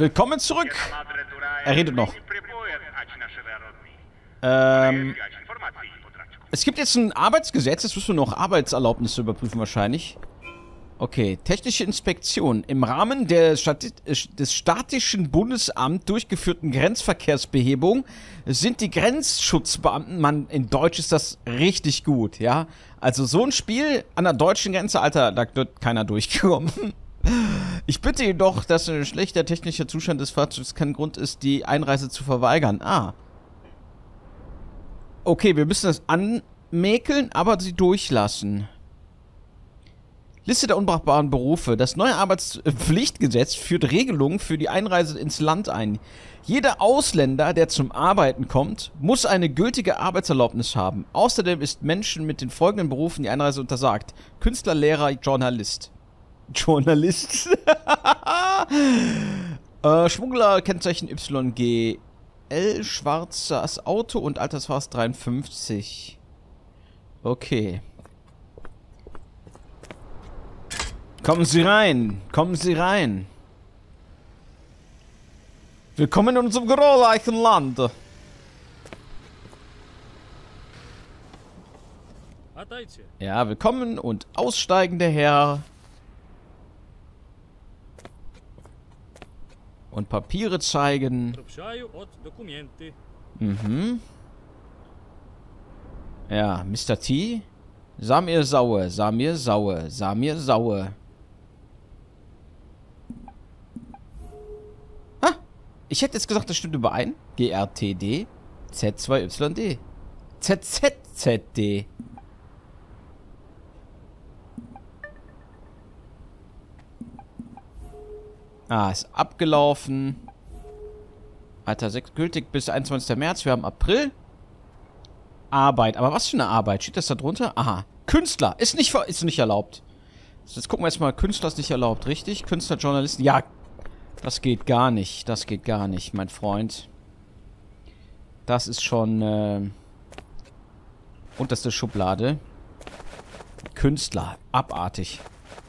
Willkommen zurück. Er redet noch. Ähm, es gibt jetzt ein Arbeitsgesetz, jetzt müssen wir noch Arbeitserlaubnisse überprüfen wahrscheinlich. Okay, technische Inspektion. Im Rahmen der Stati des statischen Bundesamt durchgeführten Grenzverkehrsbehebung sind die Grenzschutzbeamten, man, in Deutsch ist das richtig gut, ja. Also so ein Spiel an der deutschen Grenze, Alter, da wird keiner durchgekommen. Ich bitte jedoch, dass ein schlechter technischer Zustand des Fahrzeugs kein Grund ist, die Einreise zu verweigern. Ah. Okay, wir müssen das anmäkeln, aber sie durchlassen. Liste der unbrauchbaren Berufe. Das neue Arbeitspflichtgesetz führt Regelungen für die Einreise ins Land ein. Jeder Ausländer, der zum Arbeiten kommt, muss eine gültige Arbeitserlaubnis haben. Außerdem ist Menschen mit den folgenden Berufen die Einreise untersagt. Künstler, Lehrer, Journalist. Journalist. äh, Schmuggler, Kennzeichen YGL, schwarzes Auto und Altersfahrts 53. Okay. Kommen Sie rein. Kommen Sie rein. Willkommen in unserem glorreichen Land. Ja, willkommen und aussteigender Herr. Und Papiere zeigen. Mhm. Ja, Mr. T. Samir Saue, Samir Saue, Samir Saue. Ich hätte jetzt gesagt, das stimmt überein. GRTD Z2YD. ZZZD. Ah, ist abgelaufen. Alter, 6 gültig bis 21. März. Wir haben April. Arbeit. Aber was für eine Arbeit? Steht das da drunter? Aha. Künstler. Ist nicht, ist nicht erlaubt. jetzt gucken wir erstmal. Künstler ist nicht erlaubt, richtig? Künstler, Journalisten. Ja, das geht gar nicht. Das geht gar nicht, mein Freund. Das ist schon äh, unterste Schublade. Künstler. Abartig.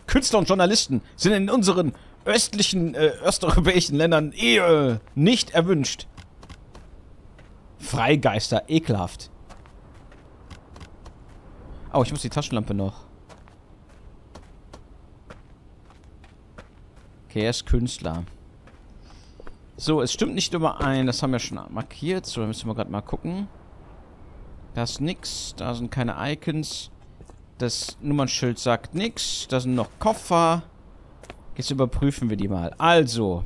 Künstler und Journalisten sind in unseren östlichen, äh, osteuropäischen Ländern eh äh, nicht erwünscht. Freigeister. Ekelhaft. Oh, ich muss die Taschenlampe noch. Okay, er ist Künstler. So, es stimmt nicht überein. Das haben wir schon markiert. So, müssen wir gerade mal gucken. Da ist nix. Da sind keine Icons. Das Nummernschild sagt nix. Da sind noch Koffer. Jetzt überprüfen wir die mal. Also.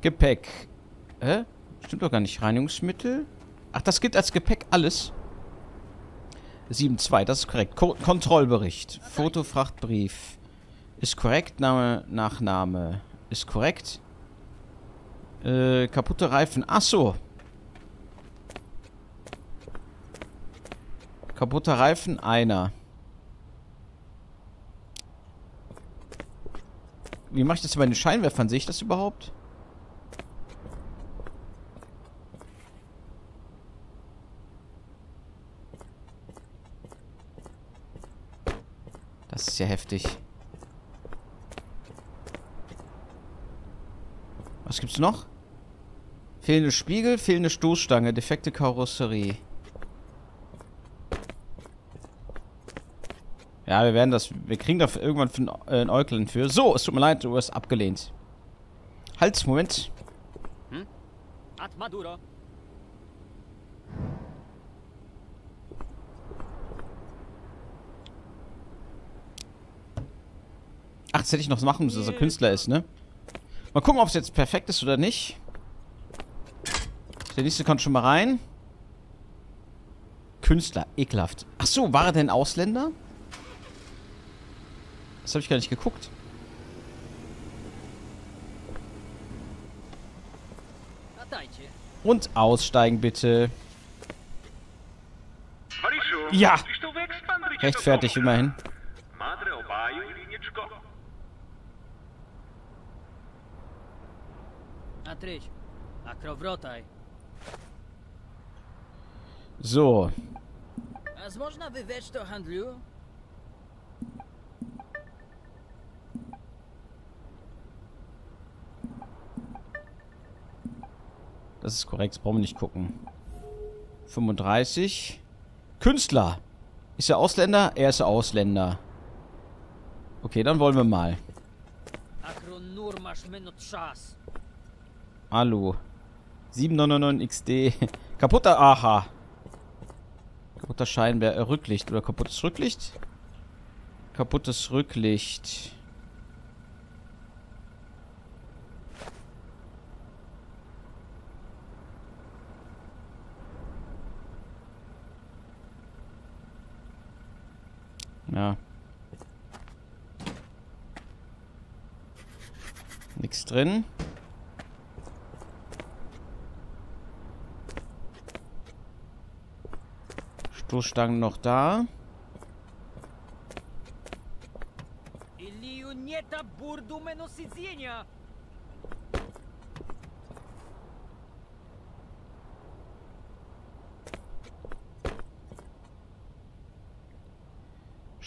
Gepäck. Hä? Stimmt doch gar nicht. Reinigungsmittel? Ach, das gibt als Gepäck alles. 7.2, das ist korrekt. Ko Kontrollbericht. Fotofrachtbrief. Ist korrekt. Name, Nachname. Ist korrekt. Äh, kaputte Reifen. Ach so. Kaputter Reifen, einer. Wie mache ich das bei den Scheinwerfern? Sehe ich das überhaupt? Das ist ja heftig. Was gibt's noch? Fehlende Spiegel, fehlende Stoßstange, defekte Karosserie. Ja, wir werden das... Wir kriegen da irgendwann äh, ein Äuglein für. So, es tut mir leid, du wirst abgelehnt. Halt, Moment. Hm? Maduro. Ach, das hätte ich noch machen müssen, dass er Künstler ist, ne? Mal gucken, ob es jetzt perfekt ist oder nicht. Der nächste kommt schon mal rein. Künstler, ekelhaft. Ach so, war er denn Ausländer? Das habe ich gar nicht geguckt. Und aussteigen, bitte. Ja! Rechtfertig, immerhin. So. Das ist korrekt, das brauchen wir nicht gucken. 35. Künstler. Ist er Ausländer? Er ist Ausländer. Okay, dann wollen wir mal. Hallo. 799 XD. Kaputter. Aha. Kaputter Scheinwerfer. Rücklicht. Oder kaputtes Rücklicht? Kaputtes Rücklicht. Ja. Nichts drin. Stoßstangen noch da.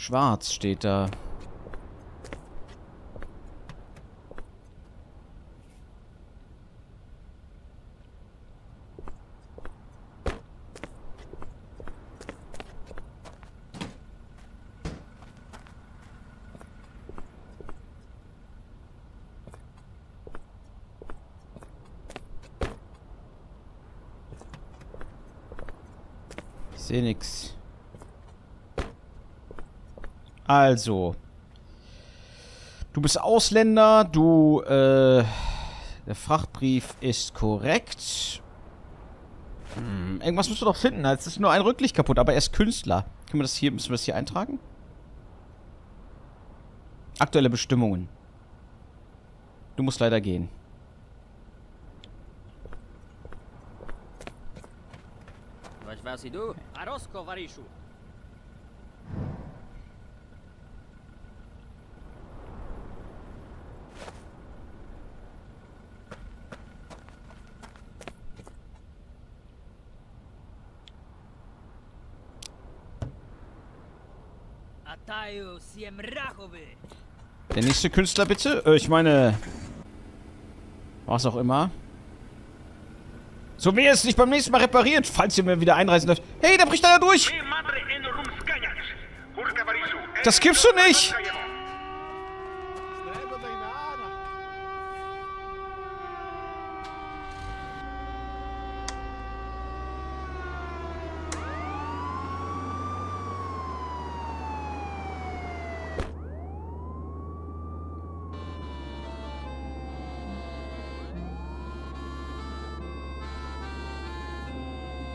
Schwarz steht da. Ich sehe nichts. Also. Du bist Ausländer, du, äh, der Frachtbrief ist korrekt. Hm, irgendwas musst du doch finden. Es ist nur ein Rücklicht kaputt, aber er ist Künstler. Können wir das hier, müssen wir das hier eintragen? Aktuelle Bestimmungen. Du musst leider gehen. Was du? Arosko Varishu. Der nächste Künstler bitte? Äh, ich meine... Was auch immer. So wir es nicht beim nächsten Mal reparieren, falls ihr mir wieder einreisen dürft. Hey, da bricht einer durch! Das gibst du nicht!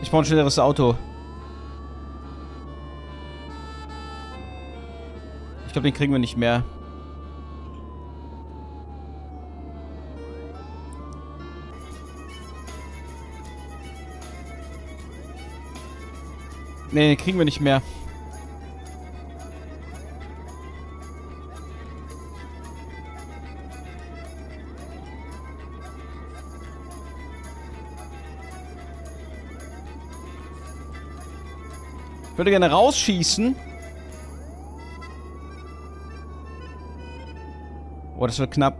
Ich brauche ein schnelleres Auto. Ich glaube, den kriegen wir nicht mehr. Nee, den kriegen wir nicht mehr. Würde gerne rausschießen. Oh, das wird knapp.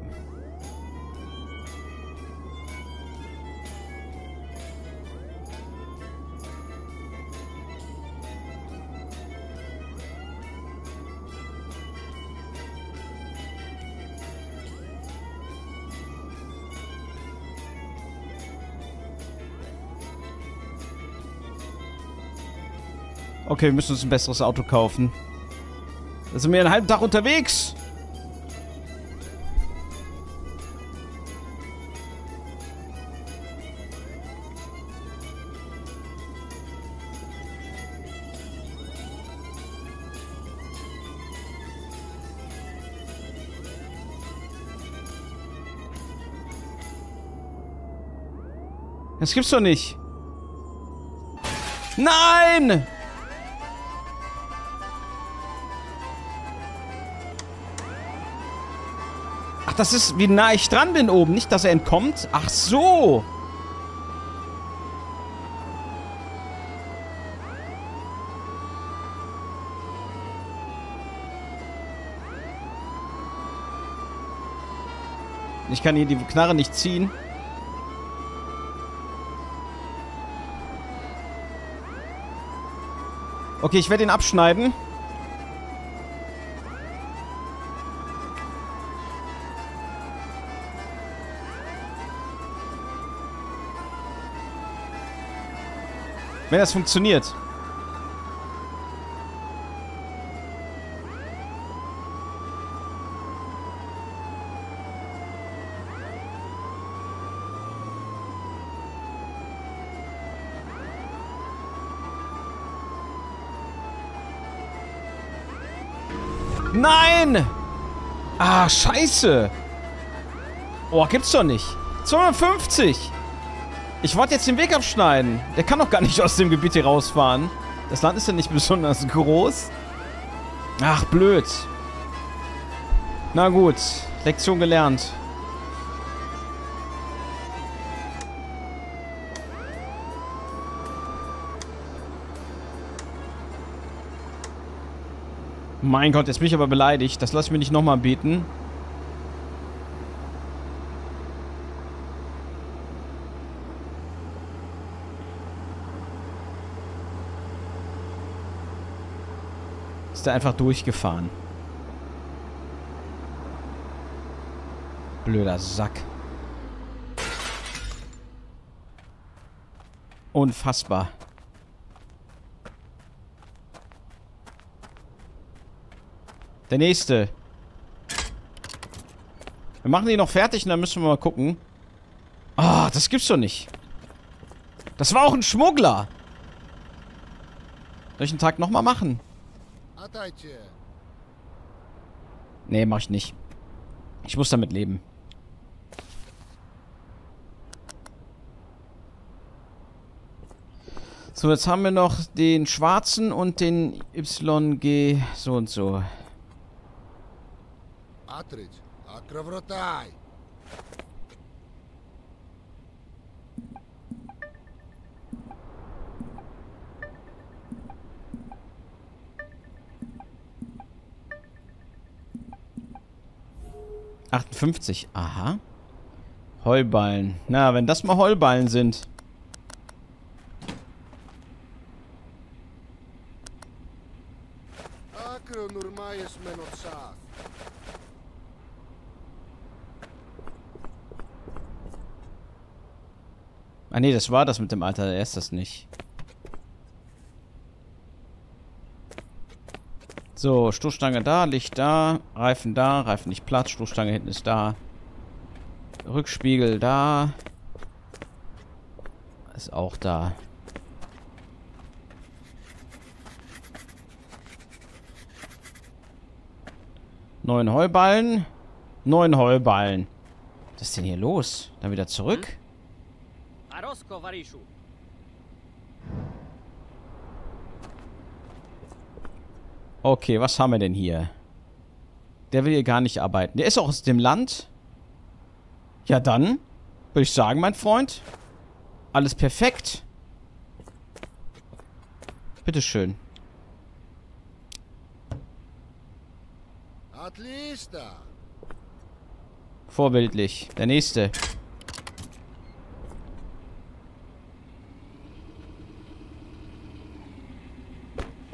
Okay, wir müssen uns ein besseres Auto kaufen. Da sind wir einen halben Tag unterwegs. Das gibt's doch nicht. Nein! das ist, wie nah ich dran bin oben. Nicht, dass er entkommt. Ach so. Ich kann hier die Knarre nicht ziehen. Okay, ich werde ihn abschneiden. Wenn das funktioniert. Nein! Ah, scheiße. Oh, gibt's doch nicht. 250. Ich wollte jetzt den Weg abschneiden. Der kann doch gar nicht aus dem Gebiet hier rausfahren. Das Land ist ja nicht besonders groß. Ach, blöd. Na gut. Lektion gelernt. Mein Gott, jetzt bin ich aber beleidigt. Das lasse ich mir nicht nochmal beten. Ist er einfach durchgefahren. Blöder Sack. Unfassbar. Der nächste. Wir machen die noch fertig und dann müssen wir mal gucken. Ah, oh, das gibt's doch nicht. Das war auch ein Schmuggler. Soll ich einen Tag nochmal machen? Nee, mach ich nicht. Ich muss damit leben. So, jetzt haben wir noch den schwarzen und den YG so und so. Смотрите, открывай 58, aha. Heuballen. Na, wenn das mal Heuballen sind. Ah ne, das war das mit dem Alter, er ist das nicht. So, Stoßstange da, Licht da, Reifen da, Reifen nicht Platz, Stoßstange hinten ist da. Rückspiegel da. Ist auch da. Neun Heuballen. Neun Heuballen. Was ist denn hier los? Dann wieder zurück? Hm? Okay, was haben wir denn hier? Der will hier gar nicht arbeiten. Der ist auch aus dem Land. Ja, dann würde ich sagen, mein Freund. Alles perfekt. Bitteschön. Vorbildlich. Der nächste.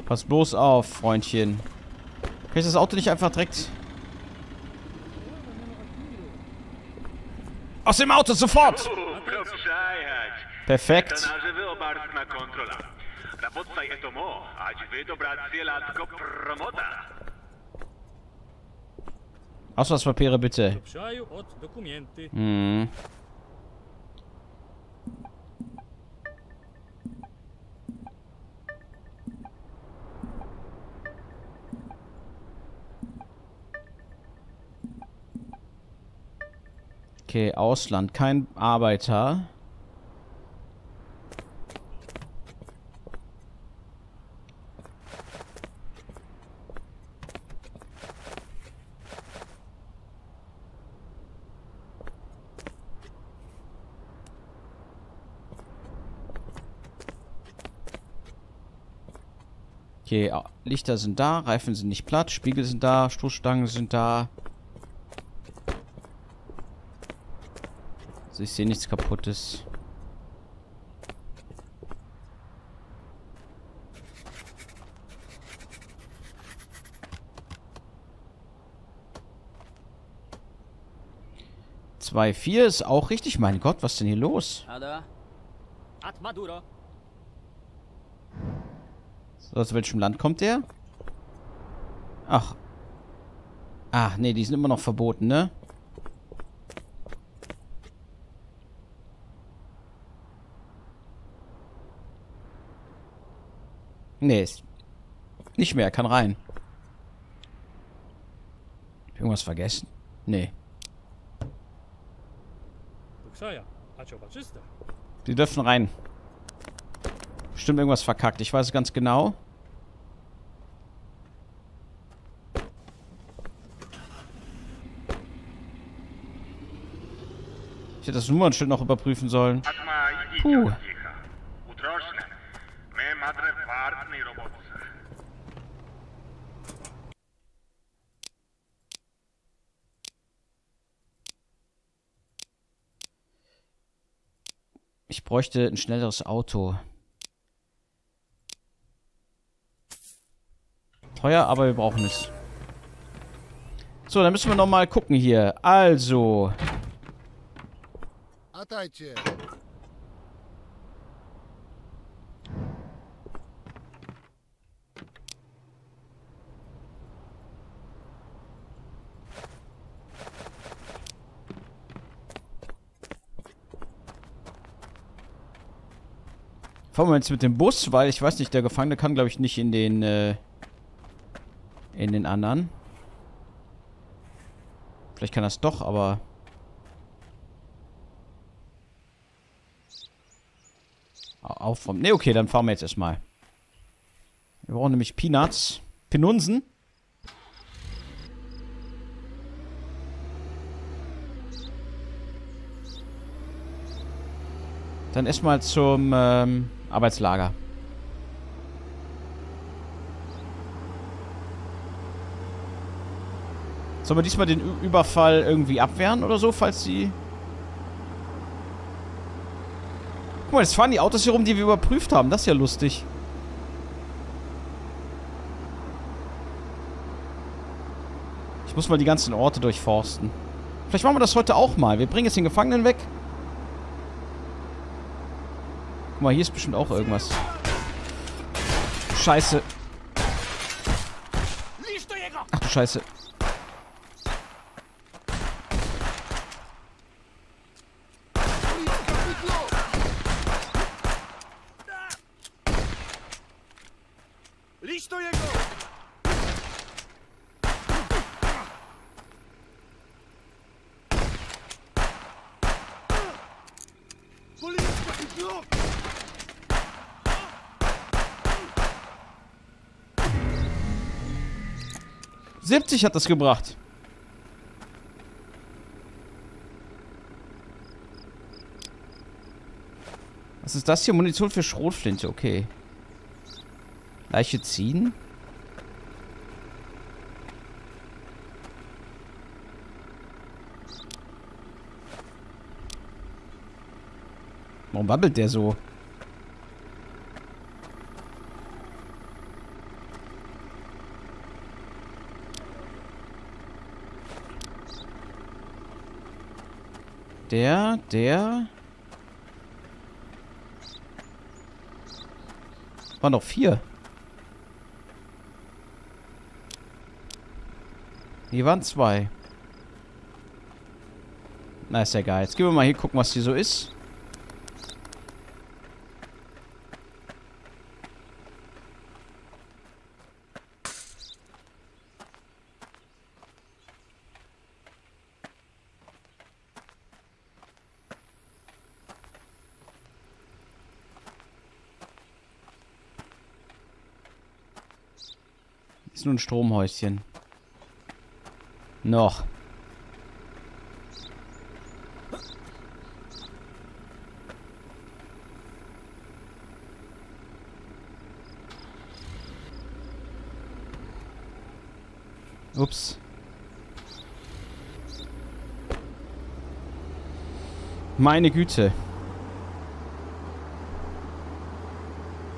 Pass bloß auf, Freundchen. Kann ich das Auto nicht einfach direkt... Aus dem Auto, sofort! Perfekt. Ausweispapiere bitte. Hm. Okay, Ausland. Kein Arbeiter. Okay, Lichter sind da, Reifen sind nicht platt, Spiegel sind da, Stoßstangen sind da. Also ich sehe nichts kaputtes. Zwei, vier ist auch richtig. Mein Gott, was ist denn hier los? So, aus welchem Land kommt der? Ach. Ach, nee, die sind immer noch verboten, ne? Nee, ist nicht mehr, kann rein. Irgendwas vergessen? Nee. Die dürfen rein. Bestimmt irgendwas verkackt. Ich weiß es ganz genau. Ich hätte das Nummernschild noch überprüfen sollen. Puh. Bräuchte ein schnelleres Auto. Teuer, aber wir brauchen es. So, dann müssen wir noch mal gucken hier. Also, fahren wir jetzt mit dem Bus, weil ich weiß nicht, der Gefangene kann, glaube ich, nicht in den, äh, in den anderen. Vielleicht kann es doch, aber... Au- Auf vom... Ne, okay, dann fahren wir jetzt erstmal. Wir brauchen nämlich Peanuts. Penunsen. Dann erstmal zum ähm, Arbeitslager. Sollen wir diesmal den Ü Überfall irgendwie abwehren oder so, falls sie... Guck mal, jetzt fahren die Autos hier rum, die wir überprüft haben. Das ist ja lustig. Ich muss mal die ganzen Orte durchforsten. Vielleicht machen wir das heute auch mal. Wir bringen jetzt den Gefangenen weg. Guck mal, hier ist bestimmt auch irgendwas. Scheiße. Ach du Scheiße. 70 hat das gebracht. Was ist das hier? Munition für Schrotflinte, okay. Leiche ziehen? Warum wabbelt der so? Der, der. Waren noch vier. Hier waren zwei. Na, ist ja geil. Jetzt gehen wir mal hier gucken, was hier so ist. Ein Stromhäuschen. Noch. Ups. Meine Güte.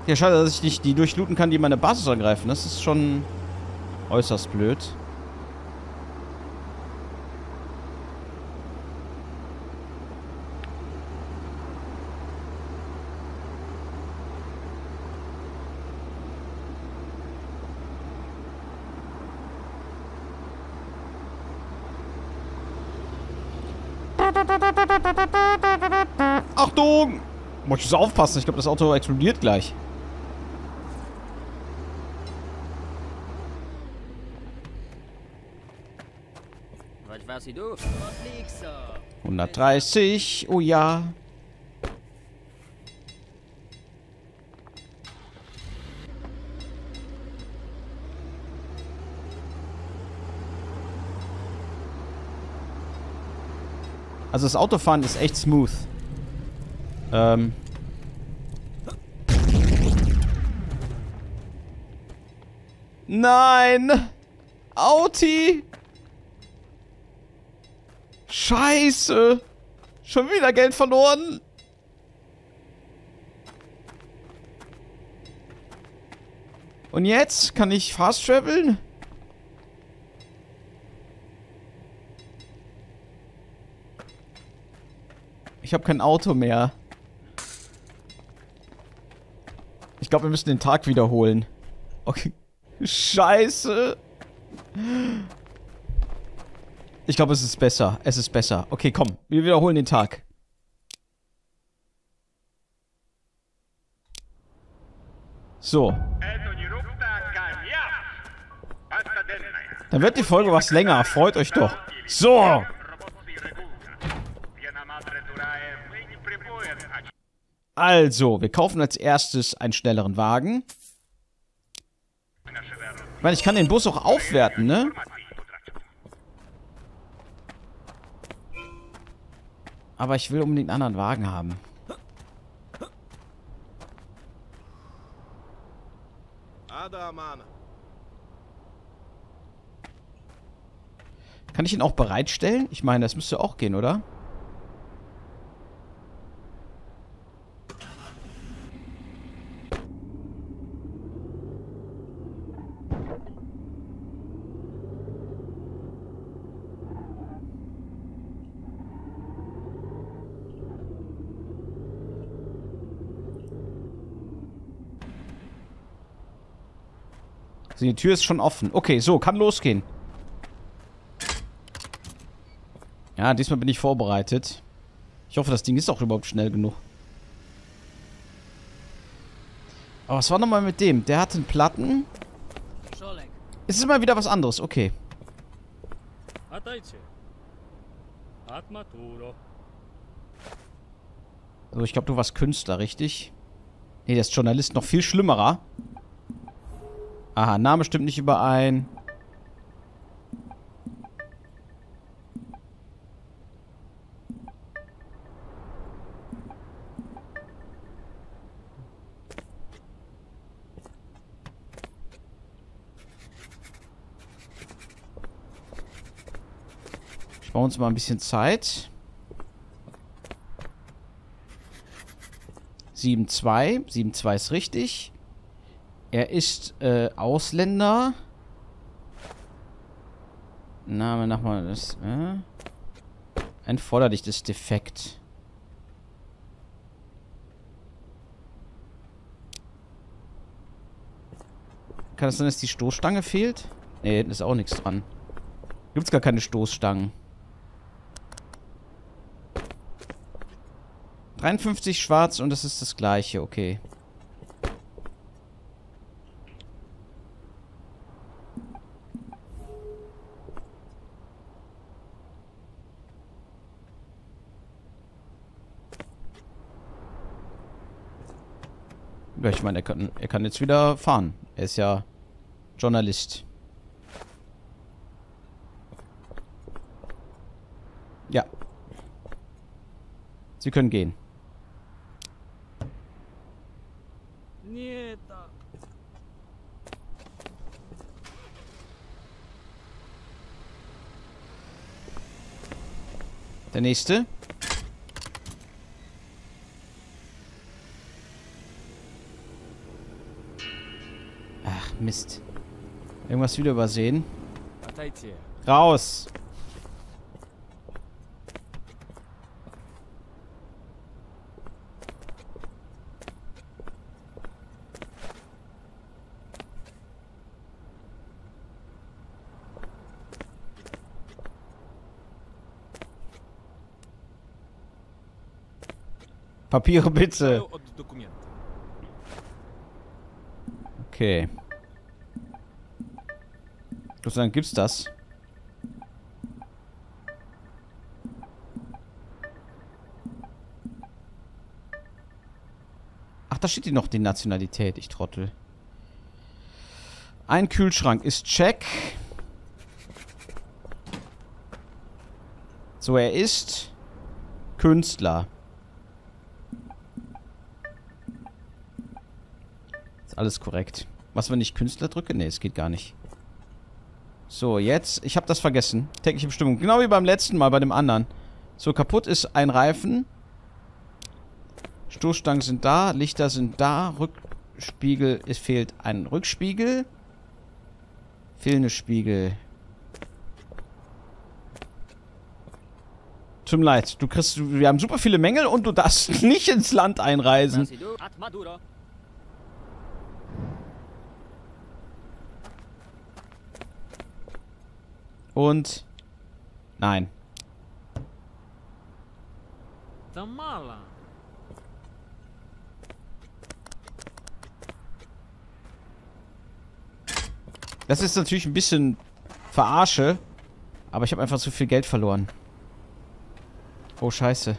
Ja, schade, dass ich nicht die durchlooten kann, die meine Basis angreifen. Das ist schon äußerst blöd. Achtung! Muss ich aufpassen. Ich glaube, das Auto explodiert gleich. Was war sie du? 130. Oh ja. Also das Autofahren ist echt smooth. Ähm. Nein! Auti! Scheiße! Schon wieder Geld verloren! Und jetzt? Kann ich fast traveln? Ich habe kein Auto mehr. Ich glaube, wir müssen den Tag wiederholen. Okay. Scheiße. Ich glaube, es ist besser. Es ist besser. Okay, komm. Wir wiederholen den Tag. So. Dann wird die Folge was länger. Freut euch doch. So. Also, wir kaufen als erstes einen schnelleren Wagen. Ich meine, ich kann den Bus auch aufwerten, ne? Aber ich will unbedingt einen anderen Wagen haben. Kann ich ihn auch bereitstellen? Ich meine, das müsste auch gehen, oder? Also die Tür ist schon offen. Okay, so, kann losgehen. Ja, diesmal bin ich vorbereitet. Ich hoffe, das Ding ist auch überhaupt schnell genug. Aber was war nochmal mit dem? Der hatte einen Platten. Es ist immer wieder was anderes, okay. So, ich glaube, du warst Künstler, richtig? Nee, der ist Journalist noch viel schlimmerer. Aha, Name stimmt nicht überein. Sparen uns mal ein bisschen Zeit. 7-2. 7-2 ist richtig. Er ist äh, Ausländer. Name nochmal das. Äh? Ein Vorderlicht ist defekt. Kann es sein, dass die Stoßstange fehlt? Ne, hinten ist auch nichts dran. Gibt's gar keine Stoßstangen. 53 schwarz und das ist das gleiche, okay. Ich meine, er kann, er kann jetzt wieder fahren. Er ist ja Journalist. Ja. Sie können gehen. Der nächste. Mist. Irgendwas wieder übersehen. Raus! Papiere bitte. Okay. Gott sei Dank gibt's das. Ach, da steht die noch, die Nationalität, ich Trottel. Ein Kühlschrank ist check. So, er ist Künstler. Ist alles korrekt. Was, wenn ich Künstler drücke? Ne, es geht gar nicht. So, jetzt. Ich habe das vergessen. Tägliche Bestimmung. Genau wie beim letzten Mal, bei dem anderen. So, kaputt ist ein Reifen. Stoßstangen sind da. Lichter sind da. Rückspiegel. Es fehlt ein Rückspiegel. Fehlende Spiegel. Tut mir leid. Du kriegst... Wir haben super viele Mängel und du darfst nicht ins Land einreisen. Merci du. At Maduro. Und... Nein. Tamala. Das ist natürlich ein bisschen verarsche. Aber ich habe einfach zu viel Geld verloren. Oh, scheiße.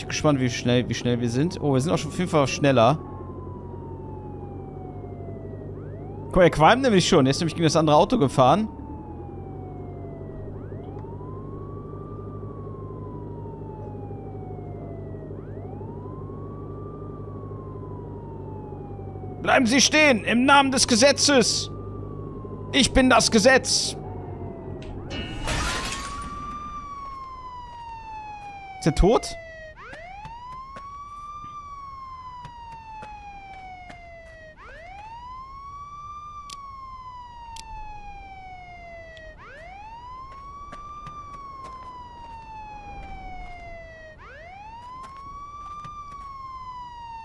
Ich gespannt, wie schnell, wie schnell wir sind. Oh, wir sind auch schon auf jeden Fall schneller. Guck mal, er qualmt nämlich schon. Er ist nämlich gegen das andere Auto gefahren. Bleiben Sie stehen! Im Namen des Gesetzes! Ich bin das Gesetz! Ist er tot?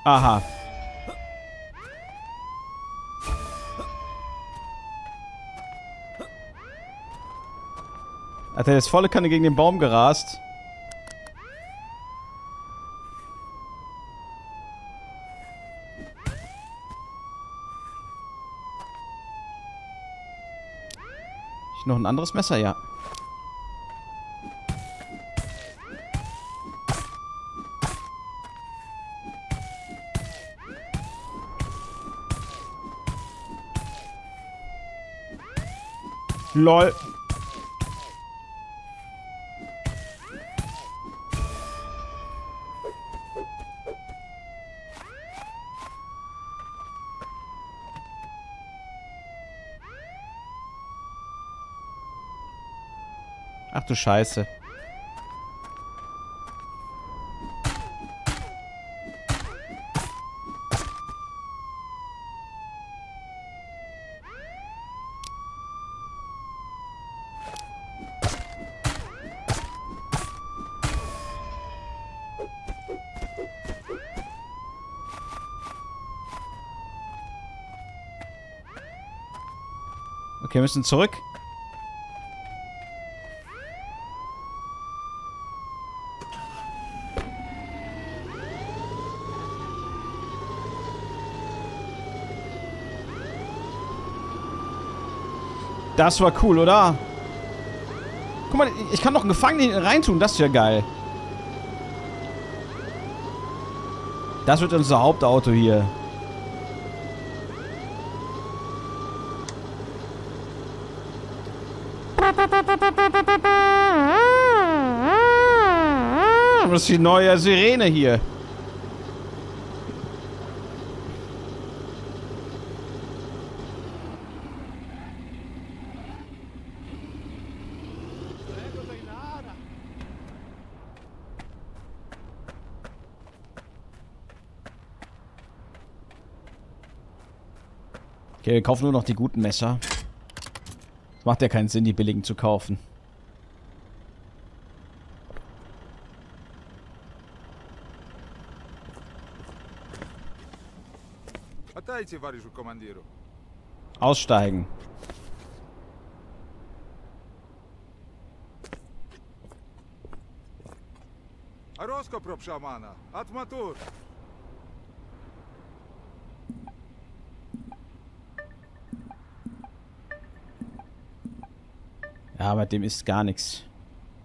Aha. Hat er jetzt volle Kanne gegen den Baum gerast? Ich noch ein anderes Messer, ja. LOL. Du Scheiße. Okay, wir müssen zurück. Das war cool, oder? Guck mal, ich kann noch einen Gefangenen reintun. Das ist ja geil. Das wird unser Hauptauto hier. Das ist die neue Sirene hier. Okay, wir kaufen nur noch die guten Messer. Es macht ja keinen Sinn, die billigen zu kaufen. Отдайте товарищу командиру. Aussteigen. Роско проб шамана. Атматур. Ja, bei dem ist gar nichts.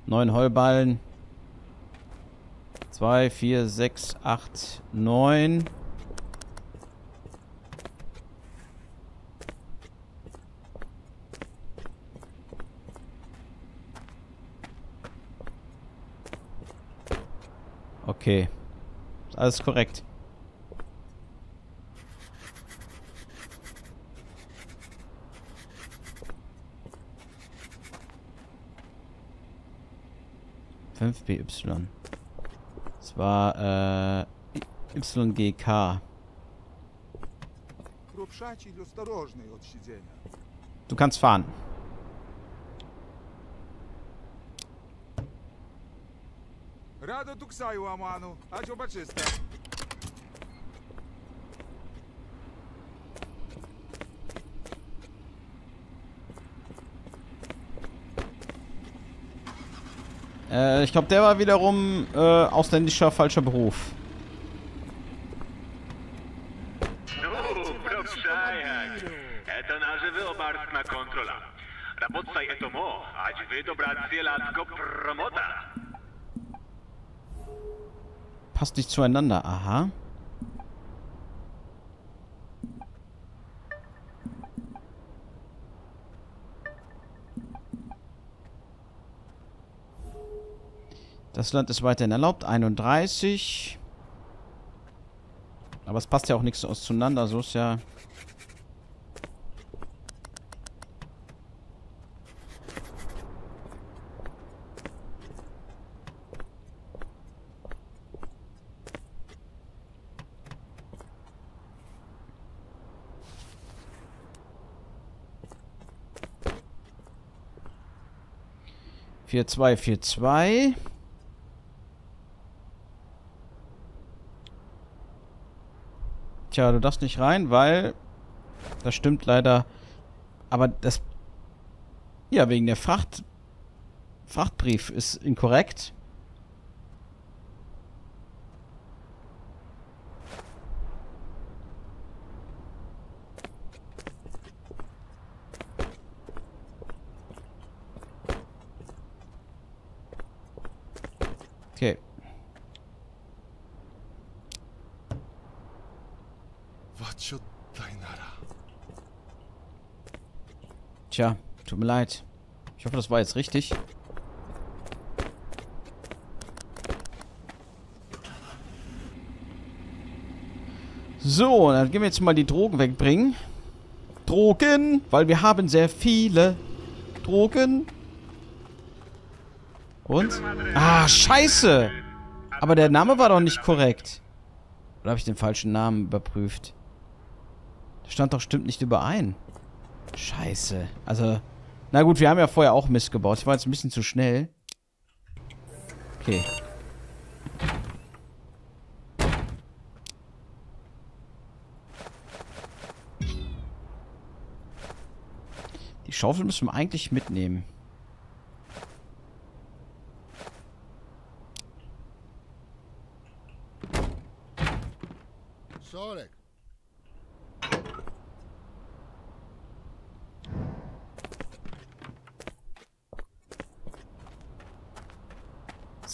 Neun Heuballen. Zwei, vier, sechs, acht, neun. Okay. Ist alles korrekt. BY. Es war äh, YGK. Du kannst fahren. Rado Tuksaju Amanu, Ajo Baczysta. Äh, ich glaube, der war wiederum äh, ausländischer falscher Beruf. Passt nicht zueinander, aha. Das Land ist weiterhin erlaubt. 31. Aber es passt ja auch nichts aus zueinander. So ist ja... Vier, zwei, vier, zwei. Tja, du darfst nicht rein, weil... Das stimmt leider. Aber das... Ja, wegen der Fracht... Frachtbrief ist inkorrekt. Tja, tut mir leid. Ich hoffe, das war jetzt richtig. So, dann gehen wir jetzt mal die Drogen wegbringen. Drogen, weil wir haben sehr viele Drogen. Und? Ah, scheiße! Aber der Name war doch nicht korrekt. Oder habe ich den falschen Namen überprüft? Stand doch stimmt nicht überein. Scheiße. Also, na gut, wir haben ja vorher auch Mist gebaut. Ich war jetzt ein bisschen zu schnell. Okay. Die Schaufel müssen wir eigentlich mitnehmen.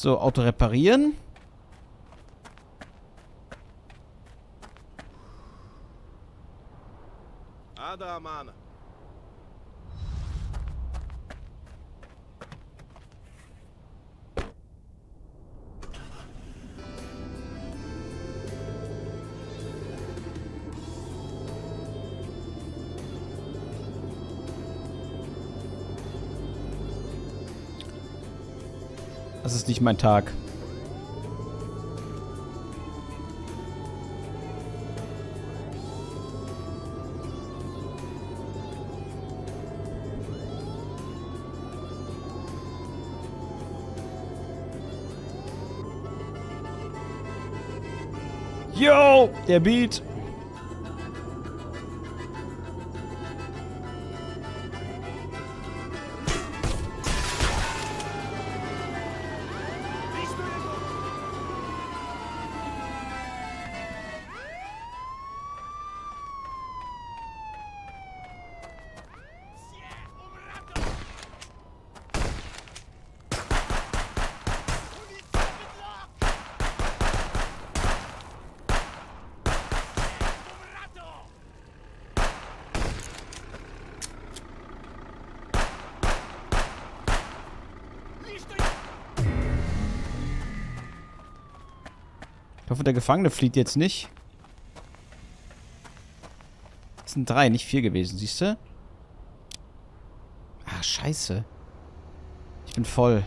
So, Auto reparieren. Das ist nicht mein Tag. Yo, der Beat. Ich hoffe, der Gefangene flieht jetzt nicht. Das sind drei, nicht vier gewesen, siehst du? Ah, scheiße. Ich bin voll.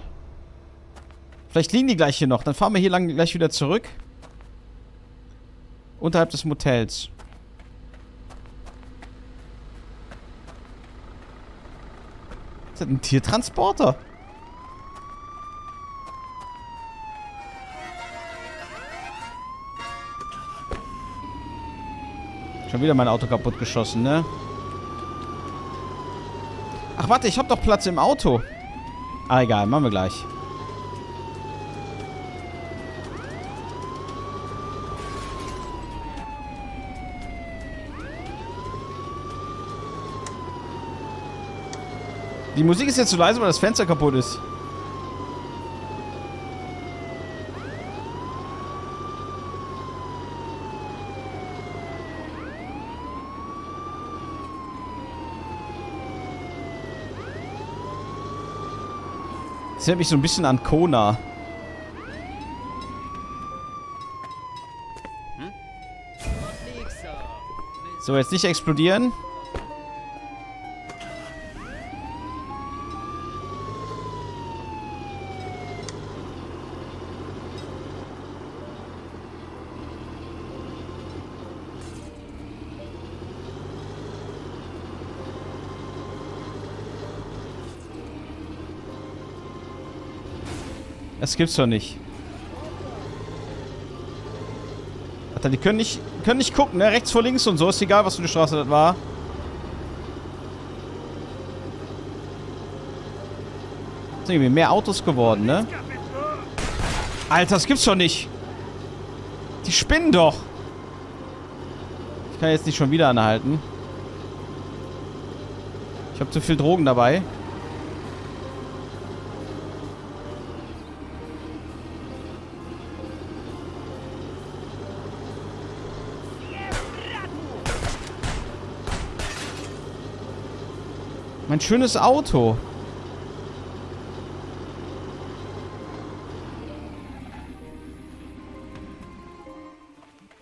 Vielleicht liegen die gleich hier noch. Dann fahren wir hier lang gleich wieder zurück. Unterhalb des Motels. Ist das ein Tiertransporter? Schon wieder mein Auto kaputt geschossen, ne? Ach, warte, ich hab doch Platz im Auto. Ah, egal, machen wir gleich. Die Musik ist jetzt zu leise, weil das Fenster kaputt ist. Das erinnert mich so ein bisschen an Kona. So, jetzt nicht explodieren. Das gibt's doch nicht. Alter, die können nicht, können nicht gucken, ne? Rechts vor links und so. Ist egal, was für eine Straße das war. Sind irgendwie mehr Autos geworden, ne? Alter, das gibt's doch nicht. Die spinnen doch. Ich kann jetzt nicht schon wieder anhalten. Ich habe zu viel Drogen dabei. Mein schönes Auto.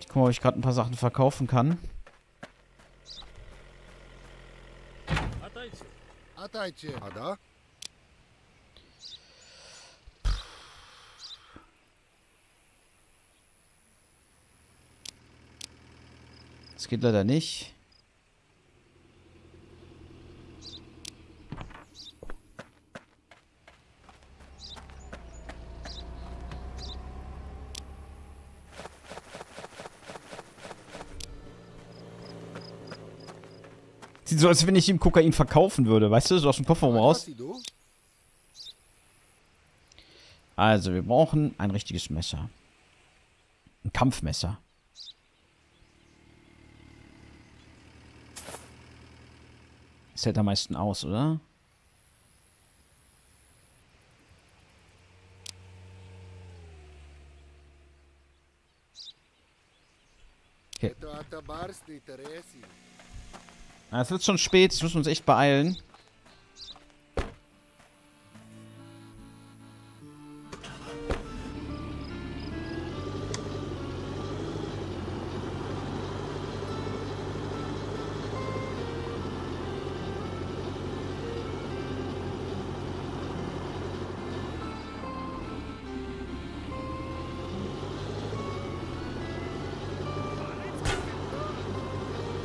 Ich gucke mal, ob ich gerade ein paar Sachen verkaufen kann. Das geht leider nicht. so, als wenn ich ihm Kokain verkaufen würde. Weißt du, so aus dem Kofferraum raus. Also, wir brauchen ein richtiges Messer. Ein Kampfmesser. Das hält am meisten aus, oder? Okay. Es wird schon spät, jetzt müssen uns echt beeilen.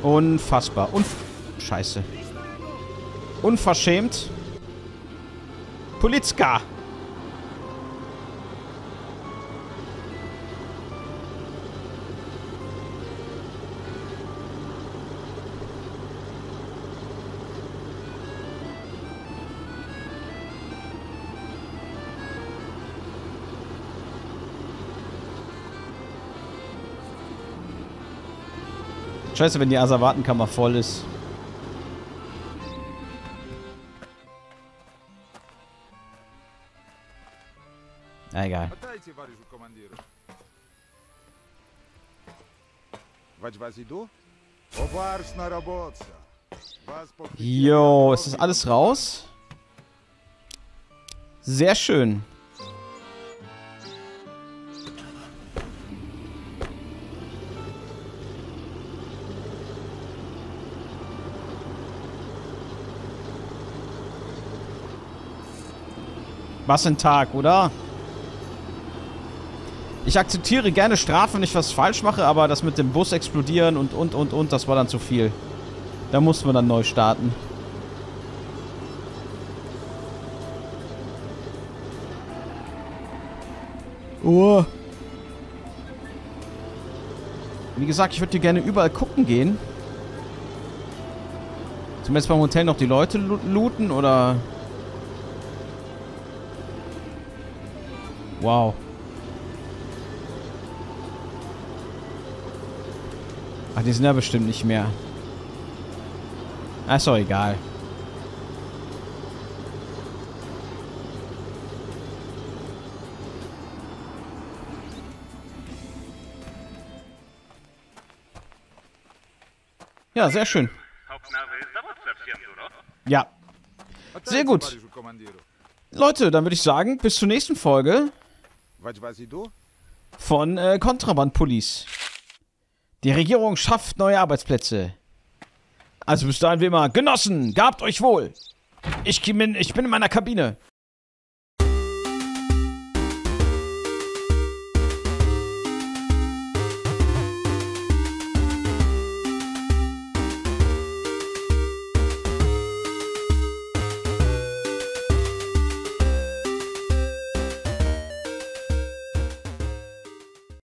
Unfassbar. Unf Scheiße. Unverschämt. Politzka. Scheiße, wenn die Asservatenkammer voll ist. Egal. Jo, ist das alles raus? Sehr schön. Was ein Tag, oder? Ich akzeptiere gerne Strafen, wenn ich was falsch mache, aber das mit dem Bus explodieren und und und und, das war dann zu viel. Da mussten wir dann neu starten. Oh. Wie gesagt, ich würde hier gerne überall gucken gehen. Zumindest beim Hotel noch die Leute loo- looten oder... Wow. Ach, die sind ja bestimmt nicht mehr. Ah, ist doch egal. Ja, sehr schön. Ja. Sehr gut. Leute, dann würde ich sagen, bis zur nächsten Folge von äh, Kontraband Police. Die Regierung schafft neue Arbeitsplätze. Also bis dahin wie immer, Genossen, gabt euch wohl. Ich bin, ich bin in meiner Kabine.